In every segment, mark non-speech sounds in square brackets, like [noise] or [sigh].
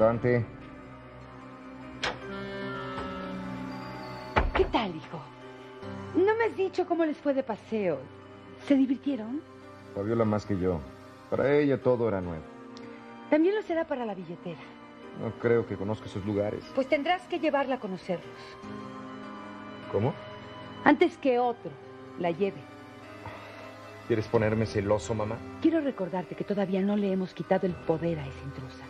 Adelante. ¿Qué tal, hijo? No me has dicho cómo les fue de paseo. ¿Se divirtieron? Fabiola más que yo. Para ella todo era nuevo. También lo será para la billetera. No creo que conozca esos lugares. Pues tendrás que llevarla a conocerlos. ¿Cómo? Antes que otro la lleve. ¿Quieres ponerme celoso, mamá? Quiero recordarte que todavía no le hemos quitado el poder a esa intrusa.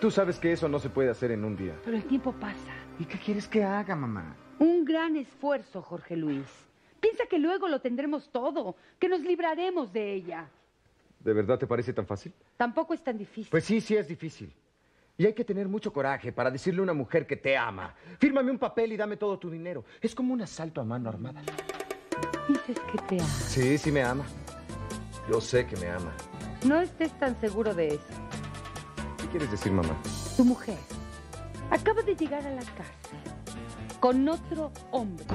Tú sabes que eso no se puede hacer en un día. Pero el tiempo pasa. ¿Y qué quieres que haga, mamá? Un gran esfuerzo, Jorge Luis. Piensa que luego lo tendremos todo, que nos libraremos de ella. ¿De verdad te parece tan fácil? Tampoco es tan difícil. Pues sí, sí es difícil. Y hay que tener mucho coraje para decirle a una mujer que te ama. Fírmame un papel y dame todo tu dinero. Es como un asalto a mano armada. Dices que te ama. Sí, sí me ama. Yo sé que me ama. No estés tan seguro de eso. ¿Qué quieres decir, mamá? Tu mujer acaba de llegar a la cárcel con otro hombre.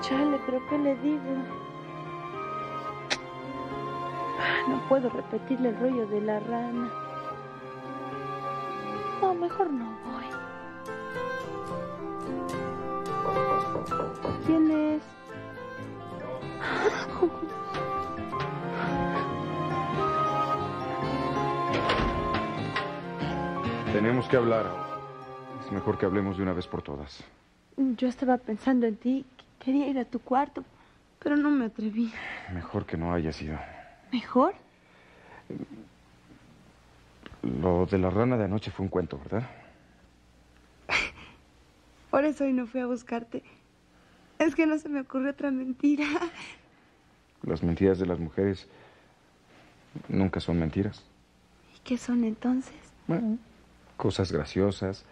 Chale, pero ¿qué le digo? Ah, No puedo repetirle el rollo de la rana. No, mejor no Tenemos que hablar. Es mejor que hablemos de una vez por todas. Yo estaba pensando en ti. Quería ir a tu cuarto, pero no me atreví. Mejor que no haya sido. ¿Mejor? Lo de la rana de anoche fue un cuento, ¿verdad? [laughs] Por eso hoy no fui a buscarte. Es que no se me ocurrió otra mentira. [laughs] Las mentiras de las mujeres nunca son mentiras. ¿Y qué son entonces? Bueno, cosas graciosas,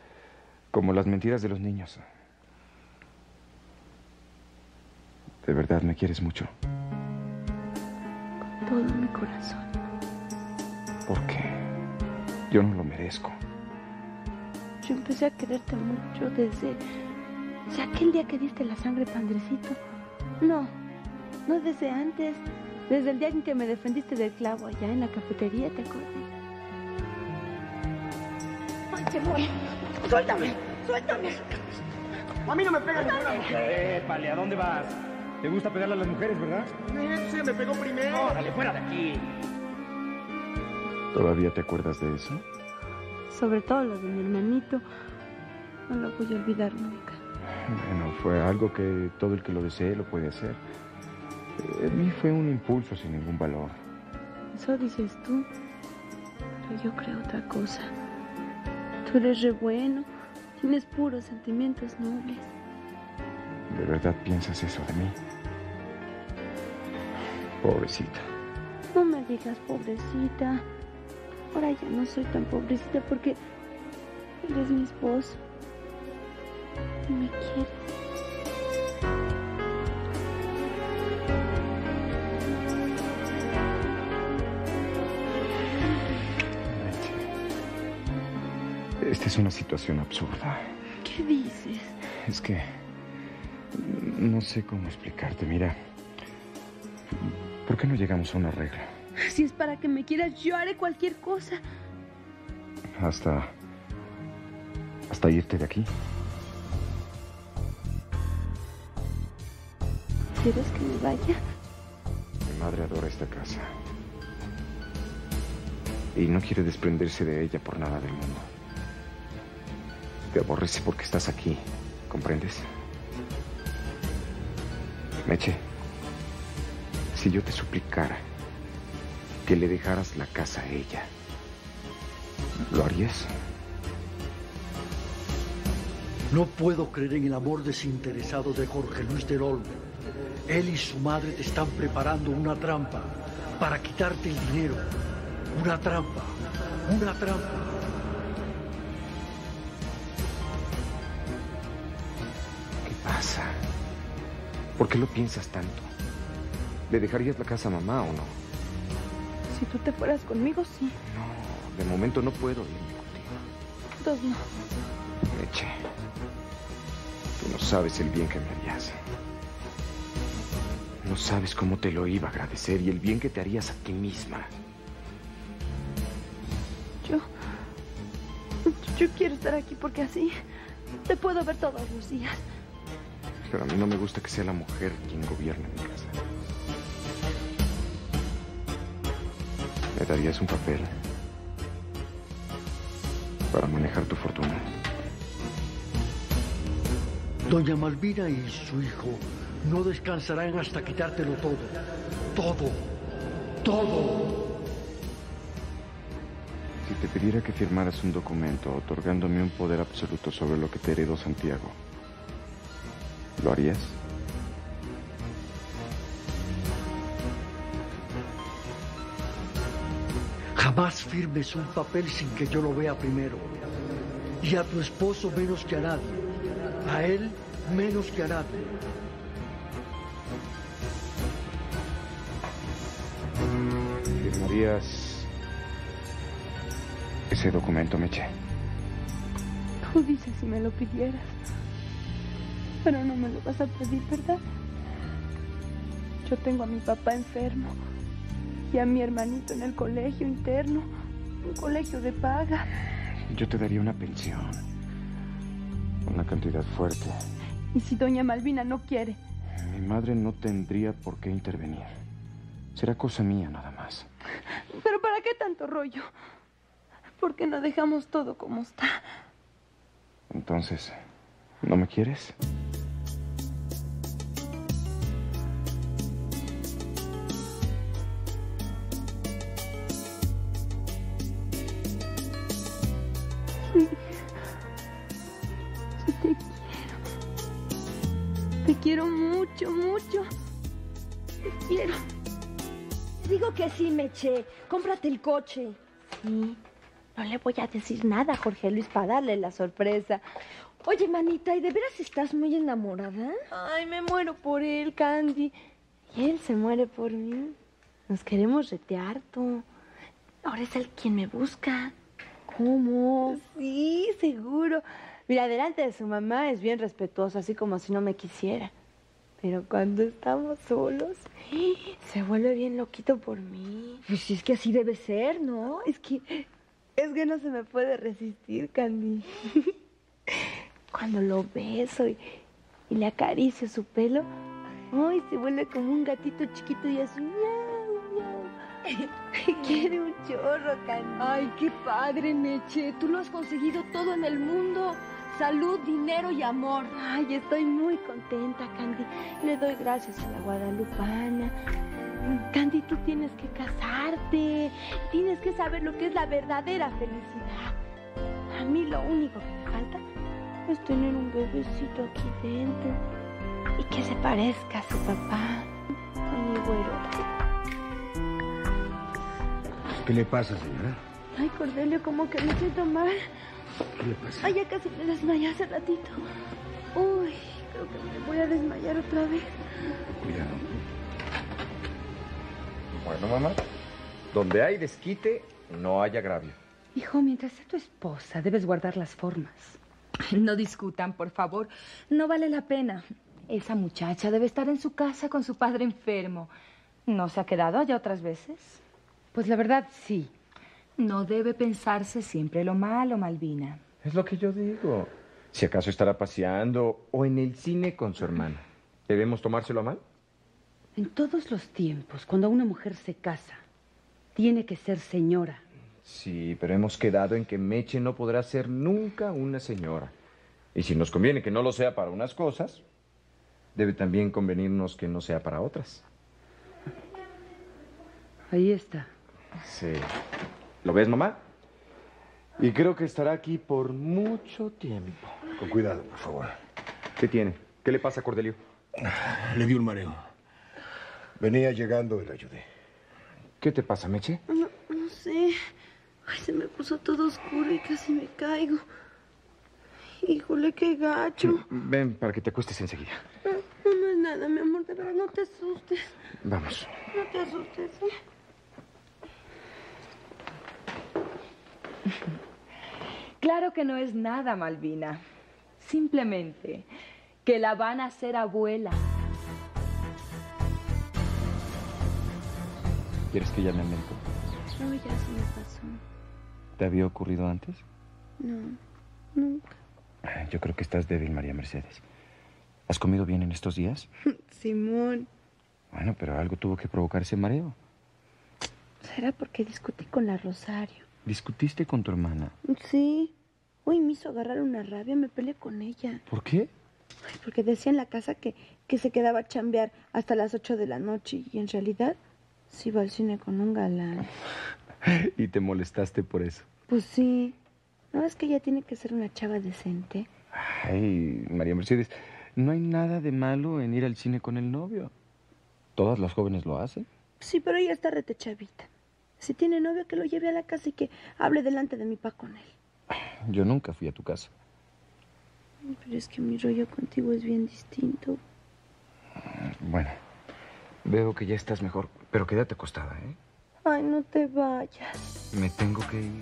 como las mentiras de los niños. ¿De verdad me quieres mucho? Todo mi corazón. ¿Por qué? Yo no lo merezco. Yo empecé a quererte mucho desde... Sea, aquel día que diste la sangre, Pandrecito. No, no desde antes. Desde el día en que me defendiste del clavo allá en la cafetería, ¿te acuerdas? ¡Ay, qué mono! ¡Suéltame! ¡Suéltame! A mí no me pegan Épale, ¿a dónde vas? ¿Te gusta pegarle a las mujeres, verdad? Se me pegó primero. Órale, fuera de aquí. ¿Todavía te acuerdas de eso? Sobre todo lo de mi hermanito. No lo voy a olvidar nunca. Bueno, fue algo que todo el que lo desee lo puede hacer. Eh, En mí fue un impulso sin ningún valor. Eso dices tú. Pero yo creo otra cosa. Tú eres re bueno. Tienes puros sentimientos nobles. ¿De verdad piensas eso de mí? Pobrecita. No me digas pobrecita. Ahora ya no soy tan pobrecita porque eres mi esposo. Y me quieres. Es una situación absurda. ¿Qué dices? Es que no sé cómo explicarte. Mira, ¿por qué no llegamos a una regla? Si es para que me quieras, yo haré cualquier cosa. Hasta... hasta irte de aquí. ¿Quieres que me vaya? Mi madre adora esta casa. Y no quiere desprenderse de ella por nada del mundo. Te aborrece porque estás aquí. ¿Comprendes? Meche, si yo te suplicara que le dejaras la casa a ella, ¿lo harías? No puedo creer en el amor desinteresado de Jorge Luis del Olmo. Él y su madre te están preparando una trampa para quitarte el dinero. Una trampa, una trampa. Pasa? ¿Por qué lo piensas tanto? ¿Le dejarías la casa a mamá o no? Si tú te fueras conmigo, sí. No, de momento no puedo irme contigo. Entonces no. Meche, No sabes el bien que me harías. No sabes cómo te lo iba a agradecer y el bien que te harías a ti misma. Yo. Yo quiero estar aquí porque así te puedo ver todos los días. Pero a mí no me gusta que sea la mujer quien gobierne mi casa. ¿Me darías un papel para manejar tu fortuna? Doña Malvina y su hijo no descansarán hasta quitártelo todo. Todo. Todo. Si te pidiera que firmaras un documento otorgándome un poder absoluto sobre lo que te heredó Santiago, ¿lo harías? Jamás firmes un papel sin que yo lo vea primero. Y a tu esposo menos que a nadie. A él menos que a nadie. ¿Firmarías ese documento, Meche? Tú dices si me lo pidieras. Pero no me lo vas a pedir, ¿verdad? Yo tengo a mi papá enfermo y a mi hermanito en el colegio interno, un colegio de paga. Yo te daría una pensión. Una cantidad fuerte. Y si doña Malvina no quiere, Mi madre no tendría por qué intervenir. Será cosa mía nada más. ¿pero para qué tanto rollo? ¿Por qué no dejamos todo como está? Entonces, ¿no me quieres? Mucho, mucho. Te quiero. Digo que sí, Meche. Cómprate el coche. Sí, no le voy a decir nada a Jorge Luis para darle la sorpresa. Oye, manita, ¿y de veras estás muy enamorada? Ay, me muero por él, Candy. Y él se muere por mí. Nos queremos retear, tú. Ahora es él quien me busca. ¿Cómo? Sí, seguro. Mira, delante de su mamá es bien respetuoso, así como si no me quisiera. Pero cuando estamos solos, se vuelve bien loquito por mí. Pues es que así debe ser, ¿no? Es que, es que no se me puede resistir, Candy. Cuando lo beso y, y le acaricio su pelo, ay, se vuelve como un gatito chiquito y así, miau, miau. [laughs] Quiere un chorro, Candy. Ay, qué padre, Meche. Tú lo has conseguido todo en el mundo. Salud, dinero y amor. Ay, estoy muy contenta, Candy. Le doy gracias a la guadalupana. Candy, tú tienes que casarte. Tienes que saber lo que es la verdadera felicidad. A mí lo único que me falta es tener un bebecito aquí dentro y que se parezca a su papá, a mi güero. ¿Qué le pasa, señora? Ay, Cordelio, como que me siento mal. ¿Qué le pasa? Ay, ya casi me desmayé hace ratito. Uy, creo que me voy a desmayar otra vez. Cuidado. Bueno, mamá. Donde hay desquite, no hay agravio. Hijo, mientras sea tu esposa, debes guardar las formas. No discutan, por favor. No vale la pena. Esa muchacha debe estar en su casa con su padre enfermo. ¿No se ha quedado allá otras veces? Pues la verdad, sí. No debe pensarse siempre lo malo, Malvina. Es lo que yo digo. Si acaso estará paseando o en el cine con su hermana. ¿Debemos tomárselo a mal? En todos los tiempos, cuando una mujer se casa, tiene que ser señora. Sí, pero hemos quedado en que Meche no podrá ser nunca una señora. Y si nos conviene que no lo sea para unas cosas, debe también convenirnos que no sea para otras. Ahí está. Sí. ¿Lo ves, mamá? Y creo que estará aquí por mucho tiempo. Con cuidado, por favor. ¿Qué tiene? ¿Qué le pasa a Cordelio? Le dio un mareo. Venía llegando y le ayudé. ¿Qué te pasa, Meche? No, no sé. Ay, se me puso todo oscuro y casi me caigo. Híjole, qué gacho. Ven para que te acuestes enseguida. No, no, no es nada, mi amor, de verdad, no te asustes. Vamos. No te asustes, ¿eh? [laughs] Claro que no es nada, Malvina. Simplemente que la van a hacer abuela. ¿Quieres que llame al médico? No, ya se me pasó. ¿Te había ocurrido antes? No, nunca. Yo creo que estás débil, María Mercedes. ¿Has comido bien en estos días? [laughs] Simón, Bueno, pero algo tuvo que provocar ese mareo. ¿será porque discutí con la Rosario? ¿Discutiste con tu hermana? Sí. Uy, me hizo agarrar una rabia, me peleé con ella. ¿Por qué? Ay, porque decía en la casa que, que se quedaba a chambear hasta las 8 de la noche y en realidad se iba al cine con un galán. [laughs] y te molestaste por eso. Pues sí. ¿No es que ella tiene que ser una chava decente? Ay, María Mercedes, no hay nada de malo en ir al cine con el novio. Todas las jóvenes lo hacen. Sí, pero ella está rete chavita. Si tiene novio, que lo lleve a la casa y que hable delante de mi pa con él. Yo nunca fui a tu casa. Pero es que mi rollo contigo es bien distinto. Bueno, veo que ya estás mejor, pero quédate acostada, ¿eh? Ay, no te vayas. Me tengo que ir.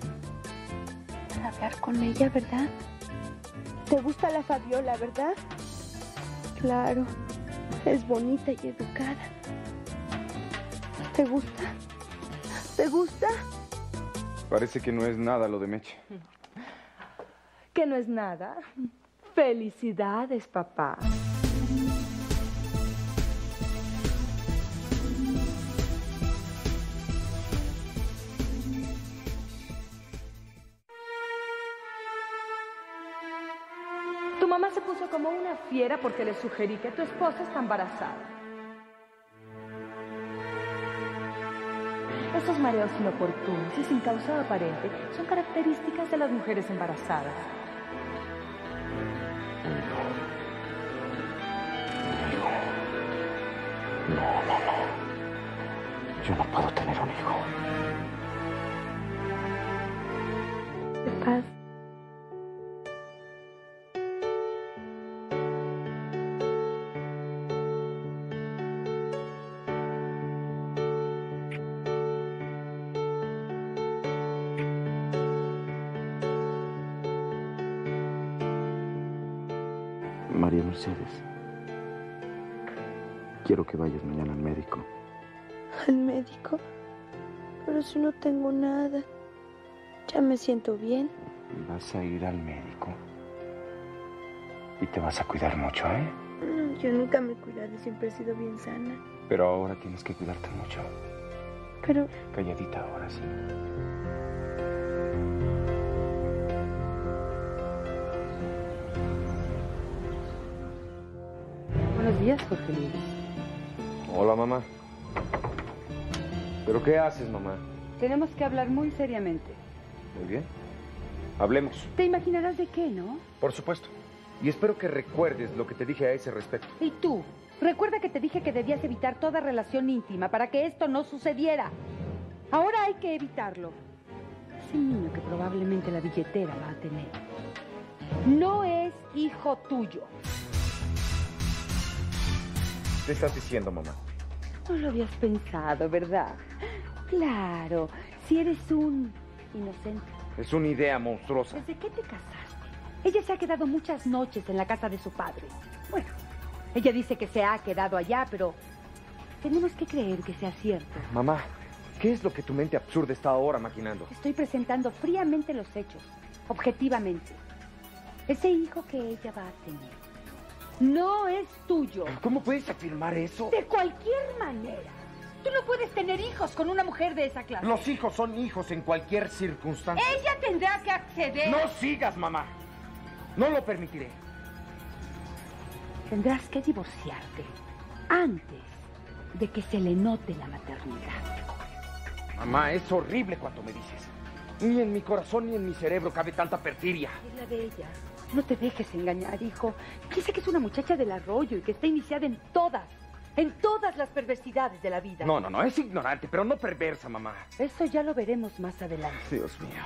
Para hablar con ella, ¿verdad? ¿Te gusta la Fabiola, verdad? Claro. Es bonita y educada. ¿Te gusta? ¿Te gusta? Parece que no es nada lo de Meche. Que no es nada. Felicidades, papá. Tu mamá se puso como una fiera porque le sugerí que tu esposa está embarazada. Estos mareos inoportunos y sin causa aparente son características de las mujeres embarazadas. No, no, no. Yo no puedo tener un hijo. María Mercedes, quiero que vayas mañana al médico. ¿Al médico? Pero si no tengo nada. Ya me siento bien. Vas a ir al médico. Y te vas a cuidar mucho, ¿eh? No, yo nunca me he cuidado siempre he sido bien sana. Pero ahora tienes que cuidarte mucho. Pero Calladita ahora, sí. Días, Jorge Luis. Hola, mamá. ¿Pero qué haces, mamá? Tenemos que hablar muy seriamente. Muy bien. Hablemos. Te imaginarás de qué, ¿no? Por supuesto. Y espero que recuerdes lo que te dije a ese respecto. Y tú, recuerda que te dije que debías evitar toda relación íntima para que esto no sucediera. Ahora hay que evitarlo. Ese niño que probablemente la billetera va a tener no es hijo tuyo. ¿Qué estás diciendo, mamá? No lo habías pensado, ¿verdad? Claro, si eres un inocente. Es una idea monstruosa. ¿Desde que te casaste? Ella se ha quedado muchas noches en la casa de su padre. Bueno, ella dice que se ha quedado allá, pero tenemos que creer que sea cierto. Mamá, ¿qué es lo que tu mente absurda está ahora maquinando? Estoy presentando fríamente los hechos, objetivamente. Ese hijo que ella va a tener no es tuyo. ¿Cómo puedes afirmar eso? De cualquier manera. Tú no puedes tener hijos con una mujer de esa clase. Los hijos son hijos en cualquier circunstancia. Ella tendrá que acceder. No sigas, mamá. No lo permitiré. Tendrás que divorciarte antes de que se le note la maternidad. Mamá, es horrible cuanto me dices. Ni en mi corazón ni en mi cerebro cabe tanta perfidia. Es la de ella. No te dejes engañar, hijo. Piensa que es una muchacha del arroyo y que está iniciada en todas, en todas las perversidades de la vida. No, no, no, es ignorante, pero no perversa, mamá. Eso ya lo veremos más adelante. Dios mío,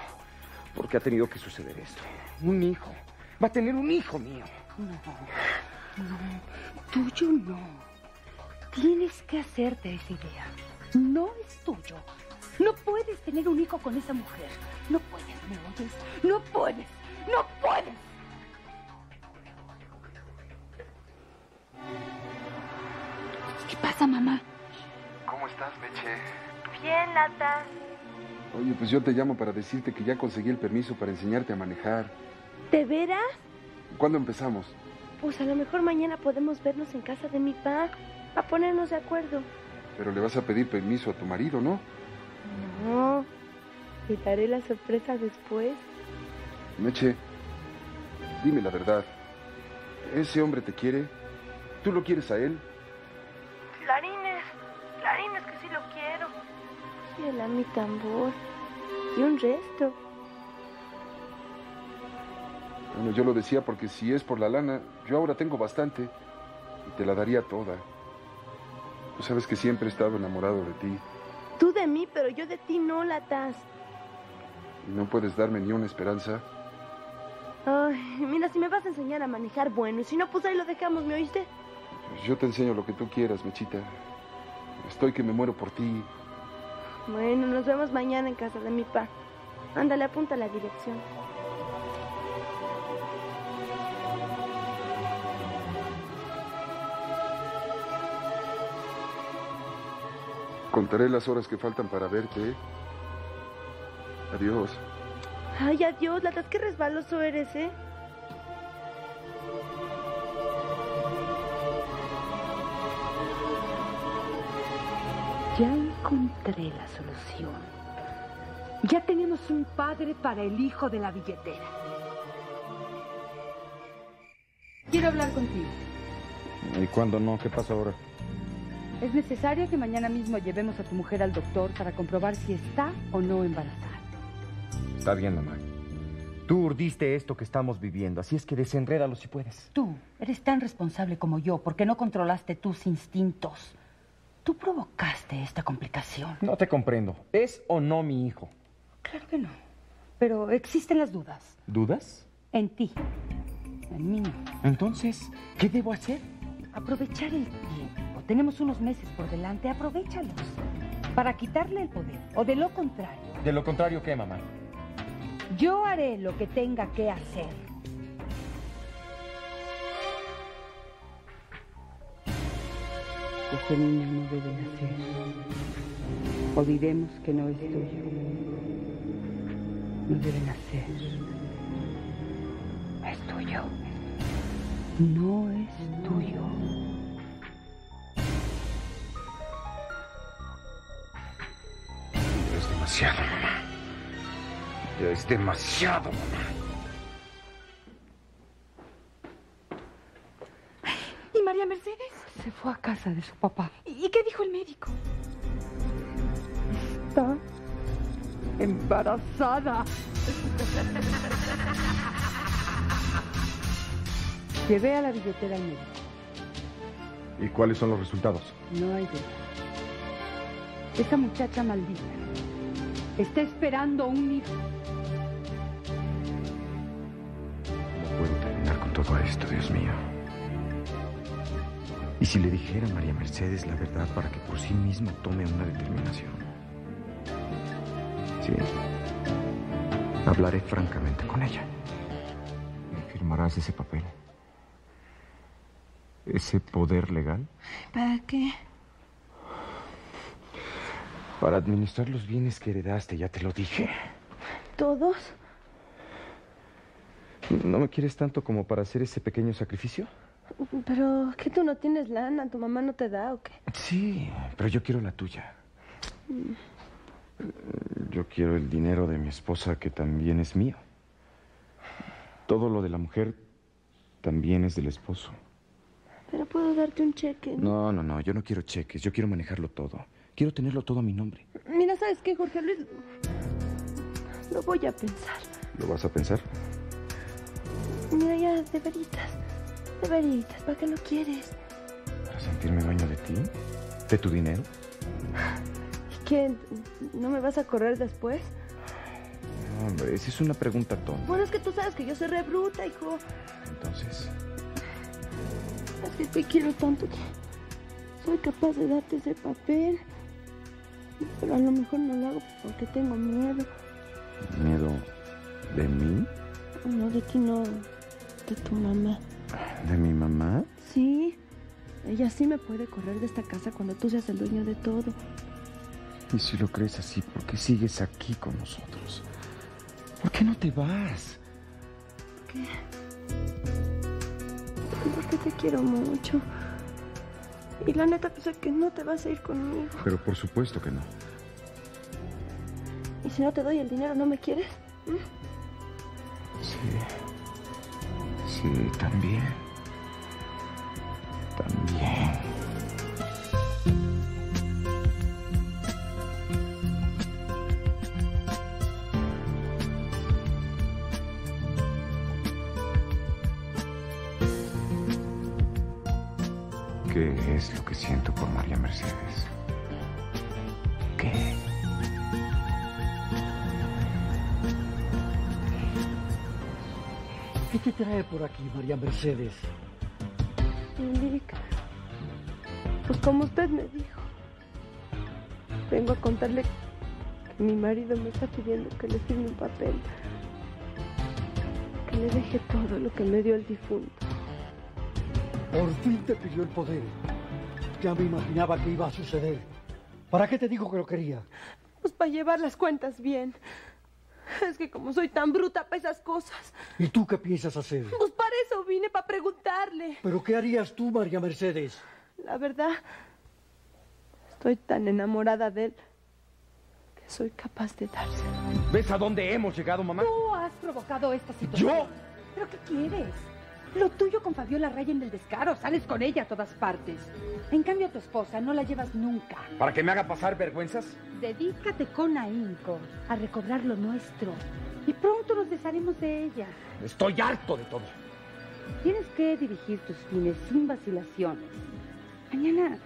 ¿por qué ha tenido que suceder esto? Un hijo. Va a tener un hijo mío. No, no, tuyo no. Tienes que hacerte esa idea. No es tuyo. No puedes tener un hijo con esa mujer. No puedes, ¿me oyes? No puedes, no puedes. pasa, mamá? ¿Cómo estás, Meche? Bien, Lata. Oye, pues yo te llamo para decirte que ya conseguí el permiso para enseñarte a manejar. ¿De veras? ¿Cuándo empezamos? Pues a lo mejor mañana podemos vernos en casa de mi pa, a ponernos de acuerdo. Pero le vas a pedir permiso a tu marido, ¿no? No, te daré la sorpresa después. Meche, dime la verdad. ¿Ese hombre te quiere? ¿Tú lo quieres a él? Clarines, clarines que sí lo quiero. Y él a mi tambor. Y un resto. Bueno, yo lo decía porque si es por la lana, yo ahora tengo bastante y te la daría toda. Tú sabes que siempre he estado enamorado de ti de mí, pero yo de ti no, Latas. no puedes darme ni una esperanza. Ay, mira, si me vas a enseñar a manejar, bueno. Y si no, pues ahí lo dejamos, ¿me oíste? Pues yo te enseño lo que tú quieras, Mechita. Estoy que me muero por ti. Bueno, nos vemos mañana en casa de mi pa. Ándale, apunta la dirección. Contaré las horas que faltan para verte. Adiós. Ay, adiós, Latas, qué resbaloso eres, ¿eh? Ya encontré la solución. Ya tenemos un padre para el hijo de la billetera. Quiero hablar contigo. ¿Y cuándo no? ¿Qué pasa ahora? Es necesario que mañana mismo llevemos a tu mujer al doctor para comprobar si está o no embarazada. Está bien, mamá. Tú urdiste esto que estamos viviendo, así es que desenrédalo si puedes. Tú eres tan responsable como yo porque no controlaste tus instintos. Tú provocaste esta complicación. No te comprendo. ¿Es o no mi hijo? Claro que no. Pero existen las dudas. ¿Dudas? En ti. En mí no. Entonces, ¿qué debo hacer? Aprovechar el tiempo. Tenemos unos meses por delante. Aprovechalos. Para quitarle el poder. O de lo contrario. De lo contrario, ¿qué, mamá? Yo haré lo que tenga que hacer. Ese niño no debe nacer. O diremos que no es tuyo. No debe nacer. Es tuyo. No es tuyo. Demasiado, mamá. Ya es demasiado, mamá. ¿Y María Mercedes? Se fue a casa de su papá. ¿Y qué dijo el médico? Está embarazada. Llevé a la billetera al médico. ¿Y cuáles son los resultados? No hay duda. Esa muchacha maldita está esperando un hijo. No puedo terminar con todo esto, Dios mío. ¿Y si le dijera a María Mercedes la verdad para que por sí misma tome una determinación? Sí. Hablaré francamente con ella. ¿Firmarás ese papel? ¿Ese poder legal? ¿Para qué? Para administrar los bienes que heredaste, ya te lo dije. ¿Todos? ¿No me quieres tanto como para hacer ese pequeño sacrificio? Pero, ¿qué tú no tienes lana? ¿Tu mamá no te da o qué? Sí, pero yo quiero la tuya. Yo quiero el dinero de mi esposa, que también es mío. Todo lo de la mujer también es del esposo. Pero puedo darte un cheque. No, no, no, yo no quiero cheques, yo quiero manejarlo todo. Quiero tenerlo todo a mi nombre. Mira, ¿sabes qué, Jorge Luis? Lo voy a pensar. ¿Lo vas a pensar? Mira, ya, de veritas. De veritas, ¿para qué lo quieres? ¿Para sentirme dueño de ti? ¿De tu dinero? ¿Y qué? ¿No me vas a correr después? No, hombre, esa es una pregunta tonta. Bueno, es que tú sabes que yo soy re bruta, hijo. Entonces, Es que te quiero tanto que soy capaz de darte ese papel. Pero a lo mejor no lo hago porque tengo miedo. ¿miedo de mí? No, de ti no. De tu mamá. ¿De mi mamá? Sí. Ella sí me puede correr de esta casa cuando tú seas el dueño de todo. Y si lo crees así, ¿por qué sigues aquí con nosotros? ¿Por qué no te vas? ¿Qué? Porque te quiero mucho. Y la neta pensé que no te vas a ir conmigo. Pero por supuesto que no. ¿Y si no te doy el dinero, no me quieres? ¿Mm? Sí. Sí, también. También. Trae por aquí, María Mercedes? Lick, pues como usted me dijo, vengo a contarle que mi marido me está pidiendo que le firme un papel, que le deje todo lo que me dio el difunto. Por fin te pidió el poder. Ya me imaginaba que iba a suceder. ¿Para qué te dijo que lo quería? Pues para llevar las cuentas bien. [laughs] Es que como soy tan bruta para esas cosas. ¿Y tú qué piensas hacer? Pues para eso vine, para preguntarle. ¿Pero qué harías tú, María Mercedes? La verdad, estoy tan enamorada de él que soy capaz de dárselo. ¿Ves a dónde hemos llegado, mamá? Tú has provocado esta situación. ¿Yo? ¿Pero qué quieres? Lo tuyo con Fabiola raya en el descaro. Sales con ella a todas partes. En cambio, a tu esposa no la llevas nunca. ¿Para que me haga pasar vergüenzas? Dedícate con ahínco a recobrar lo nuestro. Y pronto nos desharemos de ella. Estoy harto de todo. Tienes que dirigir tus fines sin vacilaciones. Mañana,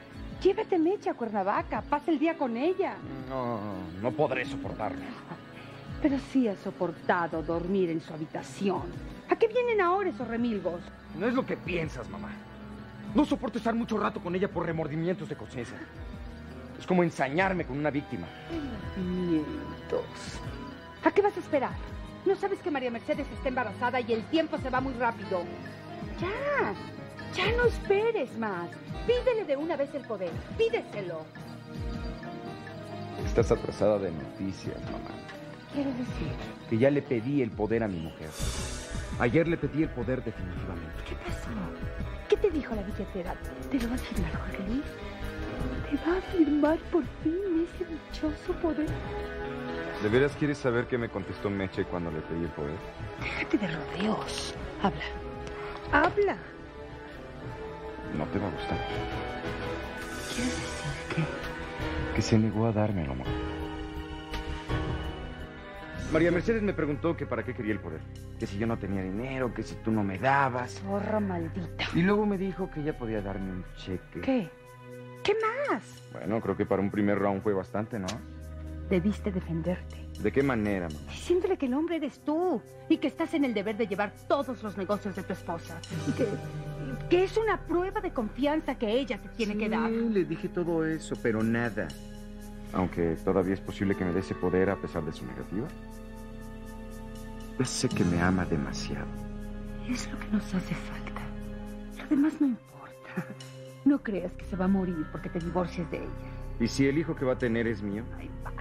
llévate Mecha a Cuernavaca. Pasa el día con ella. No, no podré soportarlo. Pero sí has soportado dormir en su habitación. ¿A qué vienen ahora esos remilgos? No es lo que piensas, mamá. No soporto estar mucho rato con ella por remordimientos de conciencia. Es como ensañarme con una víctima. Remordimientos. ¿A qué vas a esperar? ¿No sabes que María Mercedes está embarazada y el tiempo se va muy rápido? Ya, ya no esperes más. Pídele de una vez el poder. Pídeselo. Estás atrasada de noticias, mamá. Quiero decir, Que ya le pedí el poder a mi mujer. Ayer le pedí el poder definitivamente. ¿qué pasó? ¿Qué te dijo la billetera? ¿Te lo va a firmar Jorge Luis? ¿Te va a firmar por fin ese dichoso poder? ¿De veras quieres saber qué me contestó Meche cuando le pedí el poder? Déjate de rodeos. Habla. Habla. No te va a gustar. ¿Quieres decir qué? Que se negó a dármelo, mamá. María Mercedes me preguntó que para qué quería el poder. Que si yo no tenía dinero, que si tú no me dabas. Zorra maldita. Y luego me dijo que ella podía darme un cheque. ¿Qué? ¿Qué más? Bueno, creo que para un primer round fue bastante, ¿no? Debiste defenderte. ¿De qué manera, mamá? Diciéndole que el hombre eres tú y que estás en el deber de llevar todos los negocios de tu esposa. Y que, que es una prueba de confianza que ella te tiene que dar. Sí, le dije todo eso, pero nada. Aunque todavía es posible que me dé ese poder a pesar de su negativa. Ya sé que me ama demasiado. Es lo que nos hace falta. Lo demás no importa. No creas que se va a morir porque te divorcies de ella. ¿Y si el hijo que va a tener es mío? Ay, va.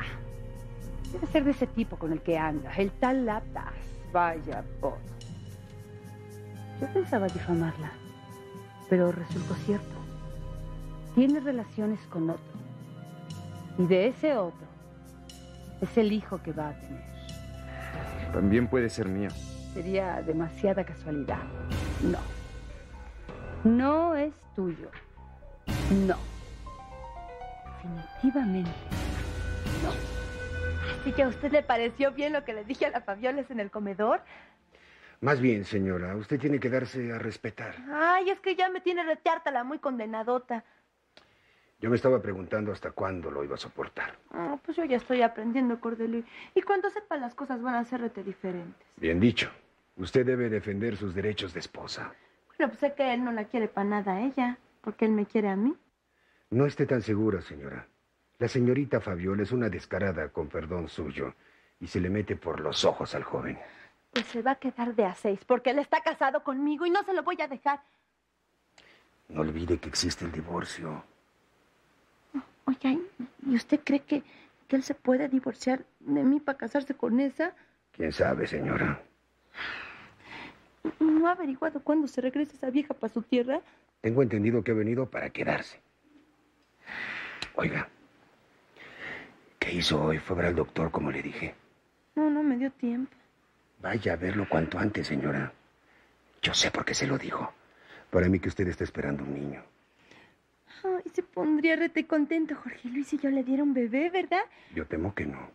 Debe ser de ese tipo con el que anda, el tal Laptas. Vaya por. Yo pensaba difamarla, pero resultó cierto. Tiene relaciones con otro. Y de ese otro es el hijo que va a tener. También puede ser mío. Sería demasiada casualidad. No. No es tuyo. No. Definitivamente. Así que a usted le pareció bien lo que le dije a la Fabioles en el comedor. Más bien, señora, usted tiene que darse a respetar. Ay, es que ya me tiene reteártala muy condenadota. Yo me estaba preguntando hasta cuándo lo iba a soportar. Ah, pues yo ya estoy aprendiendo, Cordelio. Y cuando sepa las cosas van a ser rete diferentes. Bien dicho. Usted debe defender sus derechos de esposa. Bueno, pues sé que él no la quiere para nada a ella, porque él me quiere a mí. No esté tan segura, señora. La señorita Fabiola es una descarada, con perdón suyo, y se le mete por los ojos al joven. Pues se va a quedar de a seis, porque él está casado conmigo y no se lo voy a dejar. No olvide que existe el divorcio. Oye, ¿y usted cree que, que él se puede divorciar de mí para casarse con esa? ¿Quién sabe, señora? ¿No ha averiguado cuándo se regresa esa vieja para su tierra? Tengo entendido que ha venido para quedarse. Oiga, ¿qué hizo hoy? Fue ver al doctor, como le dije. No, no me dio tiempo. Vaya a verlo cuanto antes, señora. Yo sé por qué se lo digo. Para mí que usted está esperando un niño. Ay, se pondría rete contento Jorge Luis si yo le diera un bebé, ¿verdad? Yo temo que no.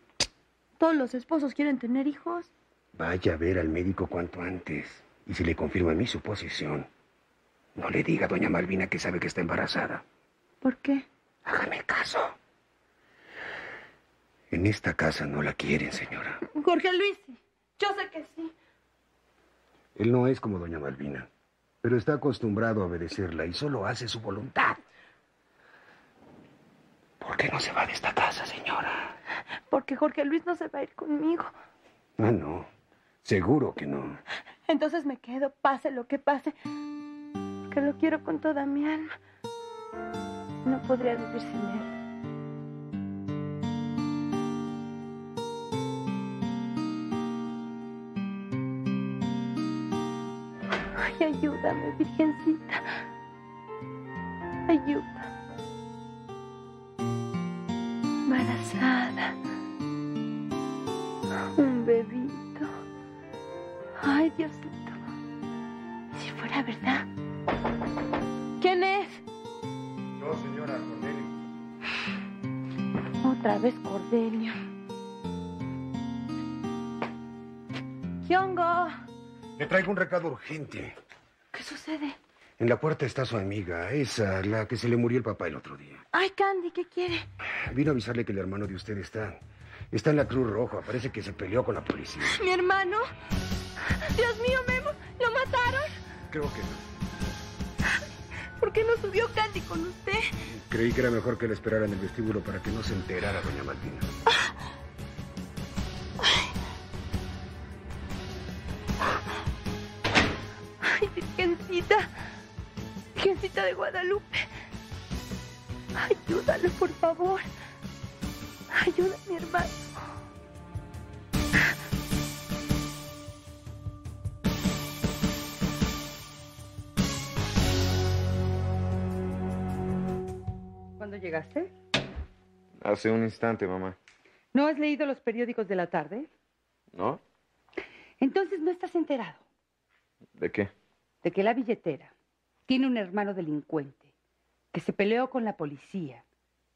Todos los esposos quieren tener hijos. Vaya a ver al médico cuanto antes. Y si le confirma a mí su posición, no le diga a doña Malvina que sabe que está embarazada. ¿Por qué? Hágame caso. En esta casa no la quieren, señora. Jorge Luis, yo sé que sí. Él no es como doña Malvina, pero está acostumbrado a obedecerla y solo hace su voluntad. ¿Por qué no se va de esta casa, señora? Porque Jorge Luis no se va a ir conmigo. Ah, no. Seguro que no. Entonces me quedo, pase lo que pase. Que lo quiero con toda mi alma. No podría vivir sin él. Ay, ayúdame, Virgencita. Ayuda. Embarazada. Un bebito. Ay, Diosito. Si fuera verdad. ¿Quién es? No, señora, Cornelio. Otra vez Cordelio. Kiongo, Le traigo un recado urgente. ¿qué sucede? En la puerta está su amiga, esa, la que se le murió el papá el otro día. Ay, Candy, ¿qué quiere? Vino a avisarle que el hermano de usted está. Está en la Cruz Roja. Parece que se peleó con la policía. ¿Mi hermano? Dios mío, Memo, ¿lo mataron? Creo que no. ¿Por qué no subió Candy con usted? Creí que era mejor que le esperara en el vestíbulo para que no se enterara, doña Malvina. Llegaste? Hace un instante, mamá. ¿No has leído los periódicos de la tarde? ¿No? Entonces no estás enterado ¿De qué? de que la billetera tiene un hermano delincuente que se peleó con la policía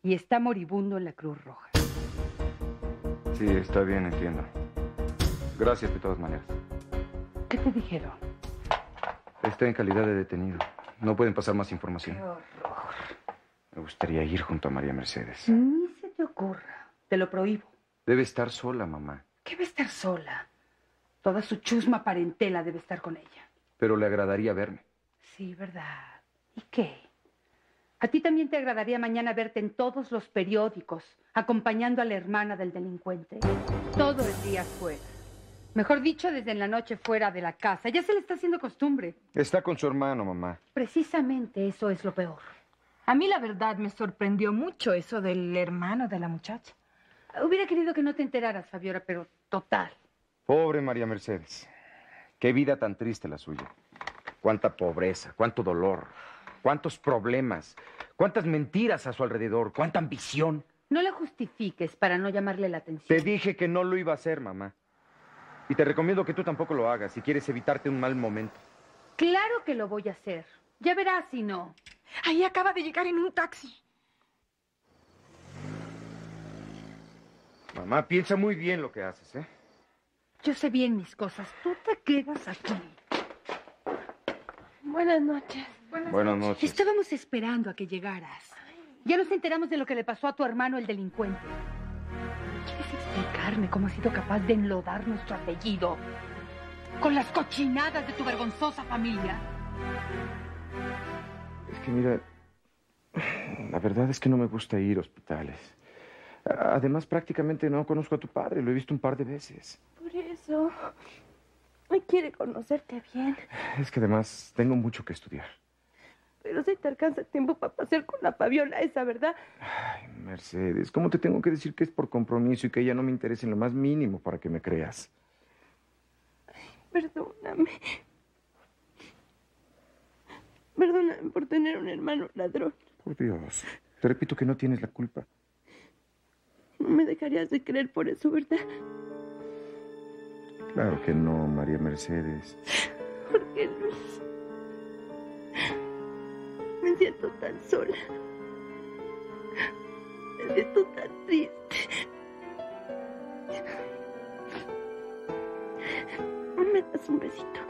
y está moribundo en la Cruz Roja. Sí, está bien, entiendo. Gracias de todas maneras. ¿Qué te dijeron? Está en calidad de detenido. No pueden pasar más información. Me gustaría ir junto a María Mercedes. Ni se te ocurra. Te lo prohíbo. Debe estar sola, mamá. ¿Qué va a estar sola? Toda su chusma parentela debe estar con ella. Pero le agradaría verme. Sí, ¿verdad? ¿Y qué? A ti también te agradaría mañana verte en todos los periódicos, acompañando a la hermana del delincuente. Todo el día fuera. Mejor dicho, desde la noche fuera de la casa. Ya se le está haciendo costumbre. Está con su hermano, mamá. Precisamente eso es lo peor. A mí la verdad me sorprendió mucho eso del hermano de la muchacha. Hubiera querido que no te enteraras, Fabiola, pero total. Pobre María Mercedes. Qué vida tan triste la suya. Cuánta pobreza, cuánto dolor, cuántos problemas, cuántas mentiras a su alrededor, cuánta ambición. No la justifiques para no llamarle la atención. Te dije que no lo iba a hacer, mamá. Y te recomiendo que tú tampoco lo hagas si quieres evitarte un mal momento. Claro que lo voy a hacer. Ya verás si no. Ahí acaba de llegar en un taxi. Mamá, piensa muy bien lo que haces, ¿eh? Yo sé bien mis cosas. Tú te quedas aquí. Buenas noches. Buenas noches. Estábamos esperando a que llegaras. Ya nos enteramos de lo que le pasó a tu hermano, el delincuente. ¿Quieres explicarme cómo has sido capaz de enlodar nuestro apellido? Con las cochinadas de tu vergonzosa familia. Es que mira, la verdad es que no me gusta ir a hospitales. Además, prácticamente no conozco a tu padre, lo he visto un par de veces. Por eso. Ay, quiere conocerte bien. Es que además tengo mucho que estudiar. Pero si te alcanza tiempo para pasear con la Fabiola esa, ¿verdad? Ay, Mercedes, ¿cómo te tengo que decir que es por compromiso y que ella no me interesa en lo más mínimo para que me creas? Perdóname. Perdóname por tener un hermano ladrón. Por Dios, te repito que no tienes la culpa. No me dejarías de creer por eso, ¿verdad? Claro que no, María Mercedes. ¿Por qué, Luis? Me siento tan sola. Me siento tan triste. ¿Me das un besito?